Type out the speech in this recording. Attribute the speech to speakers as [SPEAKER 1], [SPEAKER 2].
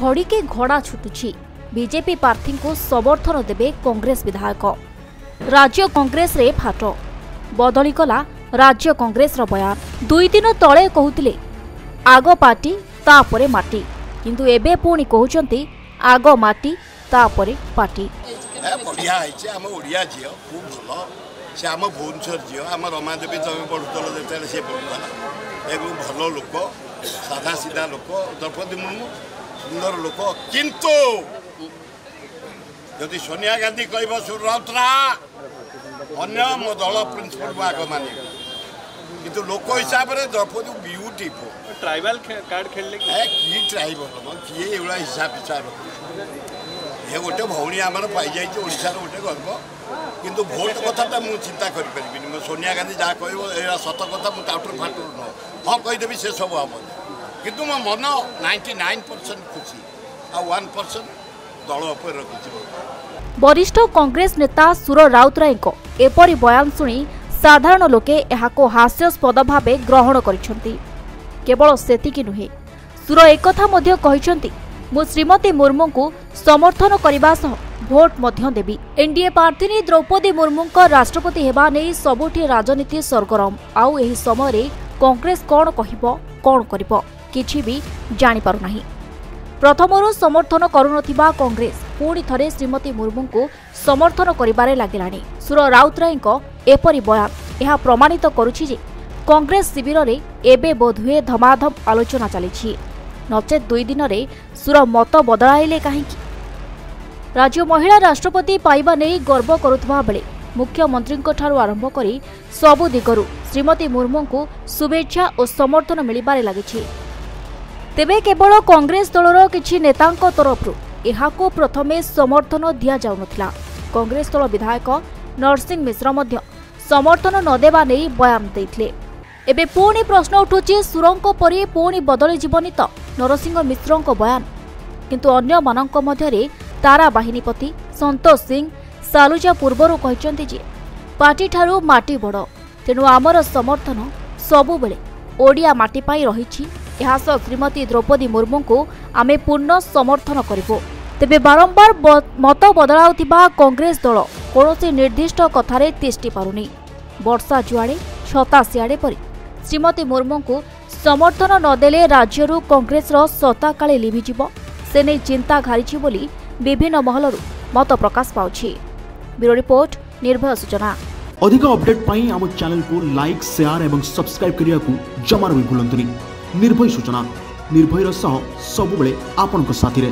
[SPEAKER 1] ଘଡ଼ିକେ ଘଡ଼ା ଛୁଟୁଛି। ବିଜେପି ପ୍ରାର୍ଥୀଙ୍କୁ ସମର୍ଥନ ଦେବେ କଂଗ୍ରେସ ବିଧାୟକ। ରାଜ୍ୟ କଂଗ୍ରେସରେ ଫାଟ। ବଦଳି କଲା ରାଜ୍ୟ କଂଗ୍ରେସର ବୟାନ। ଦୁଇ ଦିନ ତଳେ କହୁଥିଲେ ଆଗ ପାର୍ଟି ତାପରେ ମାଟି। କିନ୍ତୁ ଏବେ ପୁଣି କହୁଛନ୍ତି ଆଗ ମାଟି ତାପରେ ପାର୍ଟି।
[SPEAKER 2] ବଢ଼ିଆ ହେଇଛି ଆମ ଓଡ଼ିଆ ଝିଅ ଖୁବ୍ ଭଲ। ସେ ଆମ ଭୁବନେଶ୍ୱର ଝିଅ ଆମ ରମାଦେବୀ ତମେ ପଢ଼ୁଥିଲ ଯେତେବେଳେ ସିଏ ପଢ଼ୁଥିଲା ଏବଂ ଭଲ ଲୋକ ସାଧା ସିଧା ଲୋକ ଦ୍ରୌପଦୀ ମୁର୍ମୁ ସୁନ୍ଦର ଲୋକ। କିନ୍ତୁ ଯଦି ସୋନିଆ ଗାନ୍ଧୀ କହିବ ସୁର ରାଉତରା ଅନ୍ୟ ମୋ ଦଳ ପ୍ରିନ୍ସିପାଲକୁ ଆଗ ମାନେ କିନ୍ତୁ ଲୋକ ହିସାବରେ ଦ୍ରୌପଦୀ ବିୟୁଟିଫୁଲ
[SPEAKER 3] ଟ୍ରାଇବାଲ କାର୍ଡ
[SPEAKER 2] ଖେଳିଲେ କି? ଟ୍ରାଇବାଲ କିଏ ଏଇଭଳିଆ ହିସାବ ବିଚାର ଇଏ ଗୋଟେ ଭଉଣୀ ଆମର ପାଇଯାଇଛି ଓଡ଼ିଶାର ଗୋଟେ ଗର୍ବ। କିନ୍ତୁ ଭୋଟ କଥାଟା ମୁଁ ଚିନ୍ତା କରିପାରିବିନି। ମୋ ସୋନିଆ ଗାନ୍ଧୀ ଯାହା କହିବ ଏଇଟା ସତ କଥା ମୁଁ ତା'ଠୁ ଫାଟୁ ନୁହଁ ହଁ କହିଦେବି ସେସବୁ ହେବ। କିନ୍ତୁ ମୋ ମନ ନାଇଣ୍ଟି ନାଇନ୍ ପରସେଣ୍ଟ ଖୁସି। ଆଉ ୱାନ୍ ପରସେଣ୍ଟ ଦଳ ଉପରେ ରଖିଛି
[SPEAKER 1] ବରିଷ୍ଠ କଂଗ୍ରେସ ନେତା ସୁର ରାଉତରାୟଙ୍କ ଏପରି ବୟାନ ଶୁଣି ସାଧାରଣ ଲୋକେ ଏହାକୁ ହାସ୍ୟାସ୍ପଦ ଭାବେ ଗ୍ରହଣ କରିଛନ୍ତି। କେବଳ ସେତିକି ନୁହେଁ ସୁର ଏକଥା ମଧ୍ୟ କହିଛନ୍ତି ମୁଁ ଶ୍ରୀମତୀ ମୁର୍ମୁଙ୍କୁ ସମର୍ଥନ କରିବା ସହ ଭୋଟ ମଧ୍ୟ ଦେବି। ଏନ୍ଡିଏ ପ୍ରାର୍ଥିନୀ ଦ୍ରୌପଦୀ ମୁର୍ମୁଙ୍କ ରାଷ୍ଟ୍ରପତି ହେବା ନେଇ ସବୁଠି ରାଜନୀତି ସରଗରମ। ଆଉ ଏହି ସମୟରେ କଂଗ୍ରେସ କ'ଣ କହିବ କ'ଣ କରିବ? କିଛି ବି ଜାଣିପାରୁନାହିଁ ପ୍ରଥମରୁ ସମର୍ଥନ କରୁନଥିବା କଂଗ୍ରେସ ପୁଣି ଥରେ ଶ୍ରୀମତୀ ମୁର୍ମୁଙ୍କୁ ସମର୍ଥନ କରିବାରେ ଲାଗିଲାଣି। ସୁର ରାଉତରାୟଙ୍କ ଏପରି ବୟାନ ଏହା ପ୍ରମାଣିତ କରୁଛି ଯେ କଂଗ୍ରେସ ଶିବିରରେ ଏବେ ବୋଧହୁଏ ଧମାଧମ ଆଲୋଚନା ଚାଲିଛି। ନଚେତ୍ ଦୁଇ ଦିନରେ ସୁର ମତ ବଦଳାଇଲେ କାହିଁକି? ରାଜ୍ୟ ମହିଳା ରାଷ୍ଟ୍ରପତି ପାଇବା ନେଇ ଗର୍ବ କରୁଥିବା ବେଳେ ମୁଖ୍ୟମନ୍ତ୍ରୀଙ୍କଠାରୁ ଆରମ୍ଭ କରି ସବୁ ଦିଗରୁ ଶ୍ରୀମତୀ ମୁର୍ମୁଙ୍କୁ ଶୁଭେଚ୍ଛା ଓ ସମର୍ଥନ ମିଳିବାରେ ଲାଗିଛି। ତେବେ କେବଳ କଂଗ୍ରେସ ଦଳର କିଛି ନେତାଙ୍କ ତରଫରୁ ଏହାକୁ ପ୍ରଥମେ ସମର୍ଥନ ଦିଆଯାଉନଥିଲା। କଂଗ୍ରେସ ଦଳ ବିଧାୟକ ନରସିଂହ ମିଶ୍ର ମଧ୍ୟ ସମର୍ଥନ ନ ଦେବା ନେଇ ବୟାନ ଦେଇଥିଲେ। ଏବେ ପୁଣି ପ୍ରଶ୍ନ ଉଠୁଛି ସୁରଙ୍କ ପରି ପୁଣି ବଦଳିଯିବନି ତ ନରସିଂହ ମିଶ୍ରଙ୍କ ବୟାନ। କିନ୍ତୁ ଅନ୍ୟମାନଙ୍କ ମଧ୍ୟରେ ତାରା ବାହିନୀପତି ସନ୍ତୋଷ ସିଂ ସାଲୁଜା ପୂର୍ବରୁ କହିଛନ୍ତି ଯେ ପାର୍ଟିଠାରୁ ମାଟି ବଡ଼। ତେଣୁ ଆମର ସମର୍ଥନ ସବୁବେଳେ ଓଡ଼ିଆ ମାଟି ପାଇଁ ରହିଛି ଏହା ସହ ଶ୍ରୀମତୀ ଦ୍ରୌପଦୀ ମୁର୍ମୁଙ୍କୁ ଆମେ ପୂର୍ଣ୍ଣ ସମର୍ଥନ କରିବୁ। ତେବେ ବାରମ୍ବାର ବ- ମତ ବଦଳାଉଥିବା କଂଗ୍ରେସ ଦଳ କୌଣସି ନିର୍ଦ୍ଦିଷ୍ଟ କଥାରେ ତିଷ୍ଠି ପାରୁନି। ବର୍ଷା ଯୁଆଡ଼େ ଛତା ସିଆଡ଼େ ପରି। ଶ୍ରୀମତୀ ମୁର୍ମୁଙ୍କୁ ସମର୍ଥନ ନଦେଲେ ରାଜ୍ୟରୁ କଂଗ୍ରେସର ସତ୍ତା କାଳେ ଲିଭିଯିବ। ସେ ନେଇ ଚିନ୍ତା ଘାରିଛି ବୋଲି ବିଭିନ୍ନ ମହଲରୁ ମତ ପ୍ରକାଶ ପାଉଛି। ବ୍ୟୁରୋ ରିପୋର୍ଟ ନିର୍ଭୟ ସୂଚନା।
[SPEAKER 4] ଅଧିକ ଅପଡେଟ୍ ପାଇଁ ଆମ ଚ୍ୟାନେଲକୁ ଲାଇକ୍ ସେୟାର ଏବଂ ସବସ୍କ୍ରାଇବ୍ କରିବାକୁ ଜମାରୁ ବି ଭୁଲନ୍ତୁନି। ନିର୍ଭୟ ସୂଚନା ନିର୍ଭୟର ସହ ସବୁବେଳେ ଆପଣଙ୍କ ସାଥିରେ।